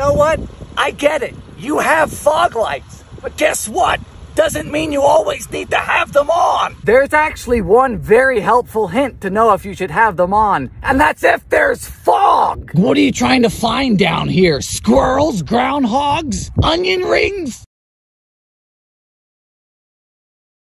know what? I get it. You have fog lights. But guess what? Doesn't mean you always need to have them on. There's actually one very helpful hint to know if you should have them on, and that's if there's fog. What are you trying to find down here? Squirrels? Groundhogs? Onion rings?